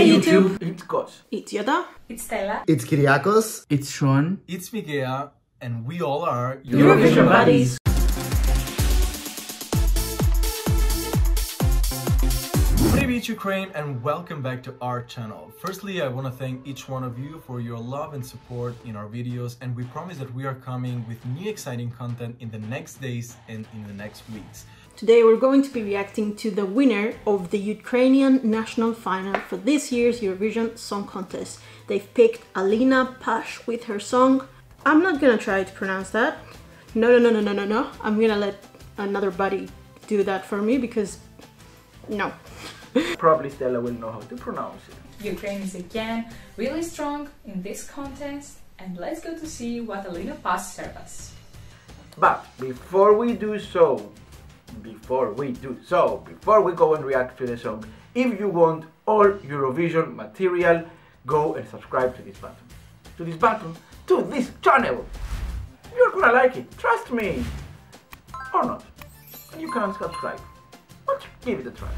Hey YouTube! It's Kos. It's Yoda. It's Stella. It's Kyriakos. It's Sean. It's Mikea, and we all are Eurovision Buddies. Привет Ukraine and welcome back to our channel. Firstly, I want to thank each one of you for your love and support in our videos and we promise that we are coming with new exciting content in the next days and in the next weeks. Today we're going to be reacting to the winner of the Ukrainian national final for this year's Eurovision Song Contest. They've picked Alina Pash with her song. I'm not gonna try to pronounce that. No, no, no, no, no, no, no. I'm gonna let another buddy do that for me because no. Probably Stella will know how to pronounce it. Ukraine is again really strong in this contest and let's go to see what Alina Pash serves us. But before we do so, before we do so, before we go and react to the song, if you want all Eurovision material, go and subscribe to this button. To this button, to this channel. You're gonna like it, trust me. Or not. And you can unsubscribe. But give it a try.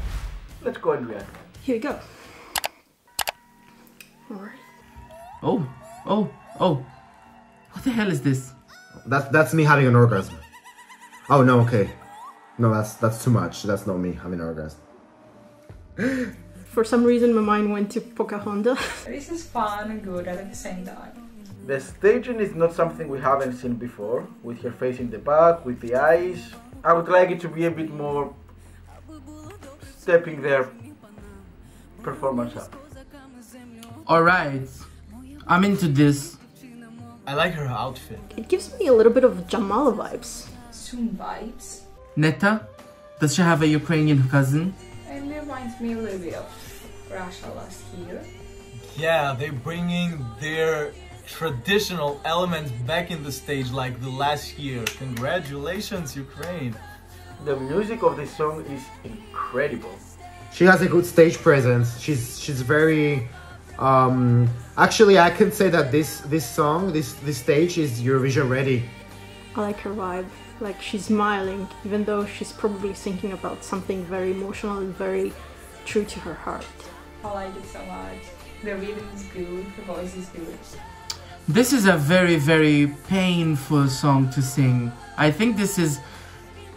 Let's go and react. Here we go. Alright. Oh, oh, oh. What the hell is this? That's that's me having an orgasm. Oh no, okay. No, that's that's too much. That's not me having an orgasm. For some reason my mind went to Pocahontas. This is fun and good at the same time. The staging is not something we haven't seen before, with her face in the back, with the eyes. I would like it to be a bit more stepping their performance up. Alright. I'm into this. I like her outfit. It gives me a little bit of Jamala vibes. Soon vibes. Netta? Does she have a Ukrainian cousin? It reminds me a little bit of Russia last year. Yeah, they're bringing their traditional elements back in the stage like the last year. Congratulations, Ukraine. The music of this song is incredible. She has a good stage presence. She's she's very um actually I can say that this this song, this this stage is Eurovision ready. I like her vibe. Like she's smiling, even though she's probably thinking about something very emotional and very true to her heart. I like it so much. The rhythm is good, the voice is good. This is a very, very painful song to sing. I think this is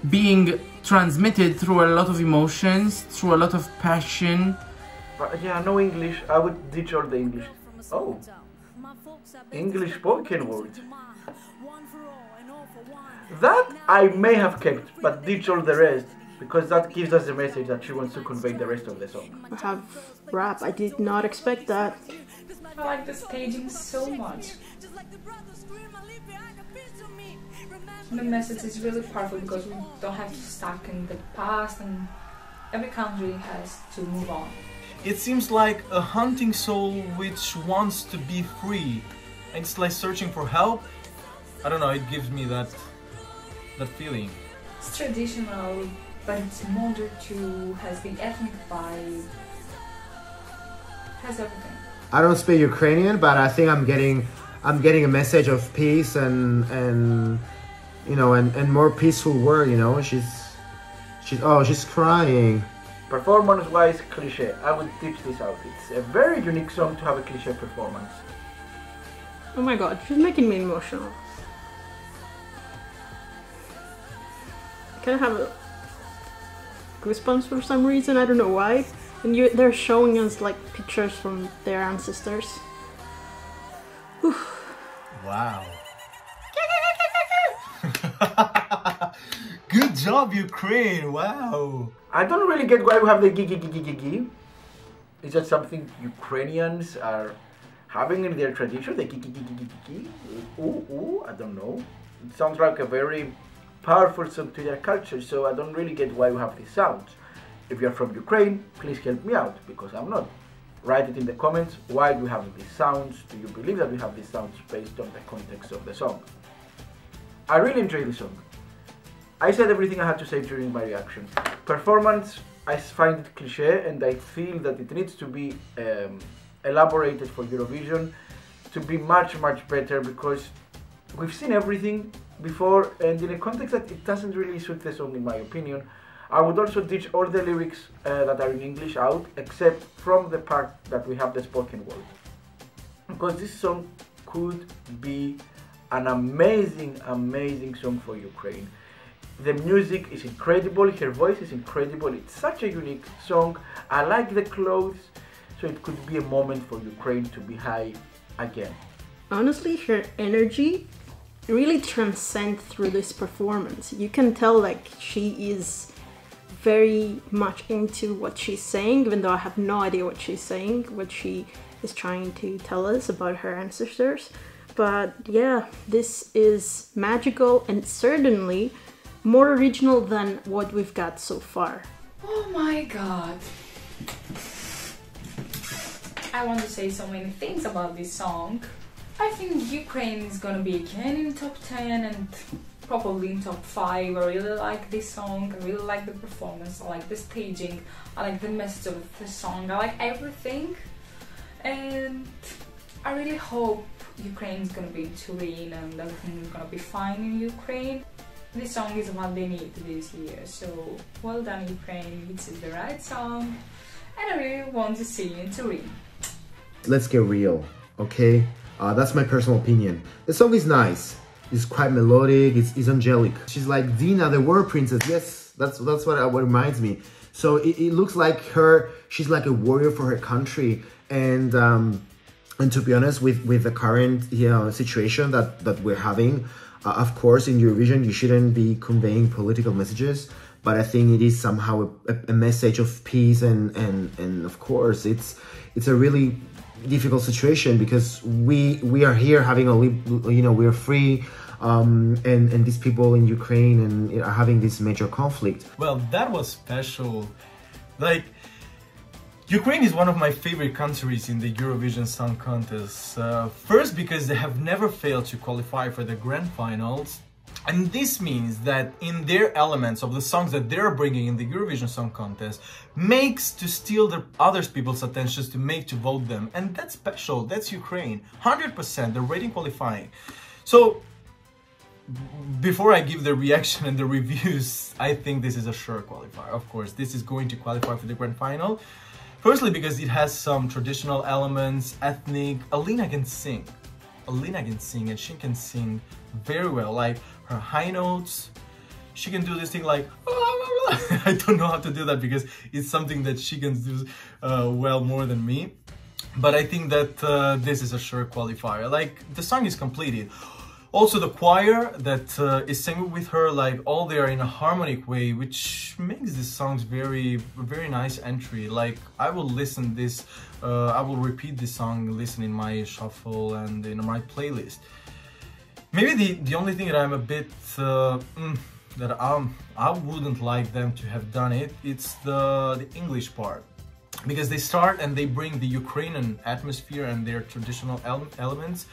being transmitted through a lot of emotions, through a lot of passion. But yeah, no English. I would ditch all the English. Oh, English spoken words. That I may have kept, but ditch all the rest because that gives us the message that she wants to convey the rest of the song. I have rap. I did not expect that. I like the staging so much. The message is really powerful because we don't have to stuck in the past and every country has to move on. It seems like a hunting soul which wants to be free. And it's like searching for help. I don't know, it gives me that that feeling. It's traditional, but it's modern too, has the ethnic vibe, has everything. I don't speak Ukrainian, but I think I'm getting I'm getting a message of peace and and you know and, and more peaceful world, you know. She's she's oh she's crying. Performance wise, cliche. I would ditch this out. It's a very unique song to have a cliche performance. Oh my god, she's making me emotional. Kind of have goosebumps for some reason. I don't know why. And you, they're showing us like pictures from their ancestors. Whew. Wow. Good job, Ukraine. Wow. I don't really get why we have the gigi gigi gigi. Is that something Ukrainians are having in their tradition? The gigi gigi gigi? Ooh, ooh, I don't know. It sounds like a very powerful song to their culture, so I don't really get why we have these sounds. If you're from Ukraine, please help me out, because I'm not. Write it in the comments, why do we have these sounds? Do you believe that we have these sounds based on the context of the song? I really enjoy the song. I said everything I had to say during my reaction. Performance, I find it cliche and I feel that it needs to be um, elaborated for Eurovision to be much much better because we've seen everything before and in a context that it doesn't really suit the song in my opinion. I would also teach all the lyrics uh, that are in English out, except from the part that we have the spoken word. Because this song could be an amazing, amazing song for Ukraine. The music is incredible, her voice is incredible, it's such a unique song. I like the clothes, so it could be a moment for Ukraine to be high again. Honestly, her energy really transcend through this performance. You can tell like she is very much into what she's saying, even though I have no idea what she's saying, what she is trying to tell us about her ancestors. But yeah, this is magical and certainly more original than what we've got so far. Oh my god. I want to say so many things about this song. I think Ukraine is gonna be again in top 10 and probably in top 5. I really like this song, I really like the performance, I like the staging, I like the message of the song, I like everything. And I really hope Ukraine is gonna be in Turin and everything is gonna be fine in Ukraine. This song is what they need this year, so well done Ukraine, it's the right song and I really want to see you in Turin. let's get real, okay? Uh, that's my personal opinion. The song is nice. It's quite melodic. It's, it's angelic. She's like Dina, the war princess. Yes, that's that's what what reminds me. So it, it looks like her. She's like a warrior for her country. And um, and to be honest, with with the current you know situation that that we're having, uh, of course, in Eurovision you shouldn't be conveying political messages. But I think it is somehow a, a message of peace and and and of course it's it's a really difficult situation because we we are here having a you know we're free um, and and these people in Ukraine and you are having this major conflict. Well, that was special. Like, Ukraine is one of my favorite countries in the Eurovision Song Contest. Uh, first, because they have never failed to qualify for the grand finals. And this means that in their elements of the songs that they're bringing in the Eurovision Song Contest makes to steal the other people's attentions to make to vote them. And that's special. That's Ukraine. 100% they're rating qualifying. So before I give the reaction and the reviews, I think this is a sure qualifier. Of course, this is going to qualify for the grand final. Firstly, because it has some traditional elements, ethnic. Alina can sing. Alina can sing and she can sing very well. Like her high notes, she can do this thing like I don't know how to do that because it's something that she can do uh, well more than me. But I think that uh, this is a sure qualifier. Like the song is completed. Also, the choir that uh, is singing with her, like all they are in a harmonic way, which makes these song very, very nice entry. Like I will listen this, uh, I will repeat this song, listen in my shuffle and in my playlist. Maybe the the only thing that I'm a bit uh, mm, that um I wouldn't like them to have done it. It's the the English part because they start and they bring the Ukrainian atmosphere and their traditional ele elements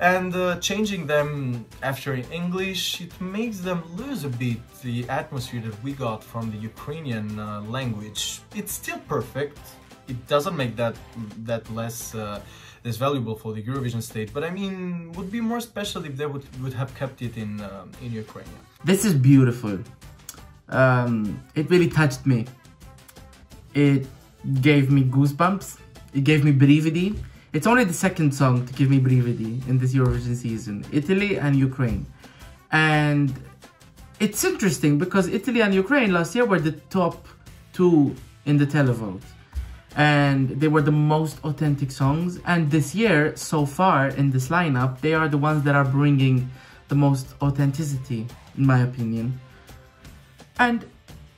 and uh, changing them after in English, it makes them lose a bit the atmosphere that we got from the Ukrainian uh, language. It's still perfect. It doesn't make that that less uh, less valuable for the Eurovision stage, but I mean, would be more special if they would would have kept it in uh, in Ukrainian. This is beautiful. Um, it really touched me. It gave me goosebumps. It gave me brividi. It's only the second song to give me brividi in this Eurovision season. Italy and Ukraine. And it's interesting because Italy and Ukraine last year were the top two in the televote. And they were the most authentic songs. And this year, so far in this lineup, they are the ones that are bringing the most authenticity, in my opinion. And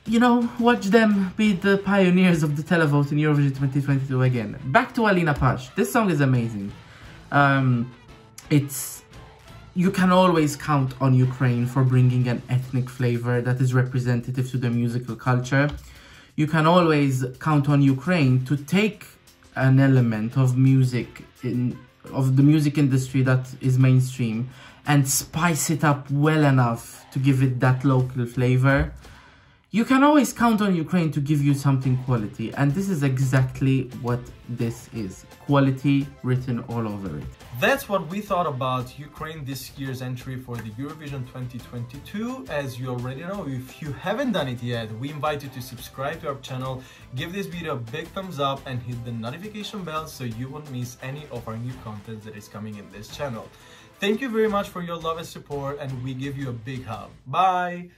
you know, watch them be the pioneers of the televote in Eurovision 2022 again. Back to Alina Pash. This song is amazing. Um, it's you can always count on Ukraine for bringing an ethnic flavor that is representative to the musical culture. You can always count on Ukraine to take an element of music in of the music industry that is mainstream and spice it up well enough to give it that local flavor You can always count on Ukraine to give you something quality, and this is exactly what this is quality written all over it. That's what we thought about Ukraine this year's entry for the Eurovision 2022. As you already know, if you haven't done it yet, we invite you to subscribe to our channel, give this video a big thumbs up, and hit the notification bell so you won't miss any of our new content that is coming in this channel. Thank you very much for your love and support, and we give you a big hug. Bye!